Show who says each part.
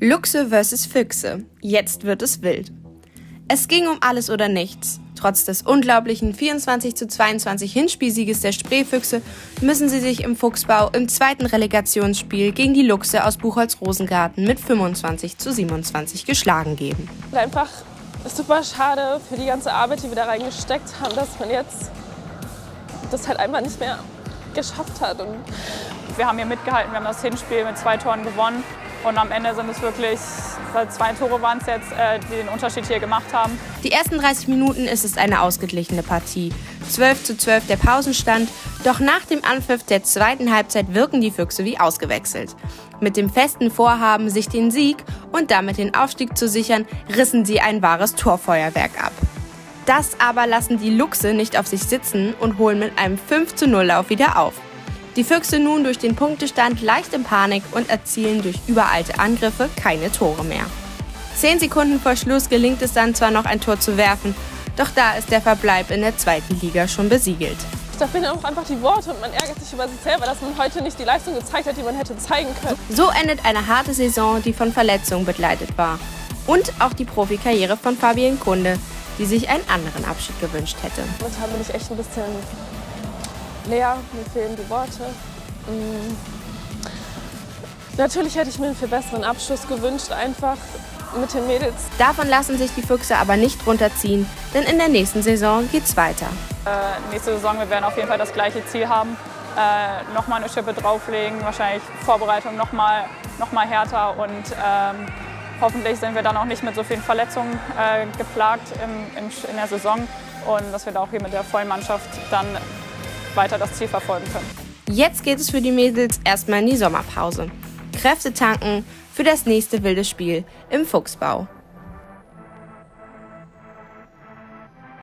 Speaker 1: Luchse vs. Füchse. Jetzt wird es wild. Es ging um alles oder nichts. Trotz des unglaublichen 24 zu 22 Hinspielsieges der Spreefüchse müssen sie sich im Fuchsbau im zweiten Relegationsspiel gegen die Luchse aus Buchholz-Rosengarten mit 25 zu 27 geschlagen geben.
Speaker 2: Einfach super schade für die ganze Arbeit, die wir da reingesteckt haben, dass man jetzt das halt einfach nicht mehr geschafft hat. Und
Speaker 3: wir haben hier mitgehalten, wir haben das Hinspiel mit zwei Toren gewonnen. Und am Ende sind es wirklich, zwei Tore waren es jetzt, äh, die den Unterschied hier gemacht haben.
Speaker 1: Die ersten 30 Minuten ist es eine ausgeglichene Partie. 12 zu 12 der Pausenstand, doch nach dem Anpfiff der zweiten Halbzeit wirken die Füchse wie ausgewechselt. Mit dem festen Vorhaben, sich den Sieg und damit den Aufstieg zu sichern, rissen sie ein wahres Torfeuerwerk ab. Das aber lassen die Luchse nicht auf sich sitzen und holen mit einem 5 zu 0 Lauf wieder auf. Die Füchse nun durch den Punktestand leicht in Panik und erzielen durch überalte Angriffe keine Tore mehr. Zehn Sekunden vor Schluss gelingt es dann zwar noch ein Tor zu werfen, doch da ist der Verbleib in der zweiten Liga schon besiegelt.
Speaker 2: Da fehlen auch einfach die Worte und man ärgert sich über sich selber, dass man heute nicht die Leistung gezeigt hat, die man hätte zeigen können.
Speaker 1: So endet eine harte Saison, die von Verletzungen begleitet war. Und auch die Profikarriere von Fabian Kunde, die sich einen anderen Abschied gewünscht hätte.
Speaker 2: Momentan bin ich echt ein bisschen leer, mir fehlen die Worte. Mhm. Natürlich hätte ich mir einen viel besseren Abschluss gewünscht, einfach mit den Mädels.
Speaker 1: Davon lassen sich die Füchse aber nicht runterziehen, denn in der nächsten Saison geht's weiter.
Speaker 3: Äh, nächste Saison, wir werden auf jeden Fall das gleiche Ziel haben. Äh, nochmal eine Schippe drauflegen, wahrscheinlich Vorbereitung nochmal noch mal härter und ähm, hoffentlich sind wir dann auch nicht mit so vielen Verletzungen äh, geplagt im, im, in der Saison und dass wir da auch hier mit der vollen Mannschaft dann weiter das Ziel verfolgen können.
Speaker 1: Jetzt geht es für die Mädels erstmal in die Sommerpause. Kräfte tanken für das nächste wilde Spiel im Fuchsbau.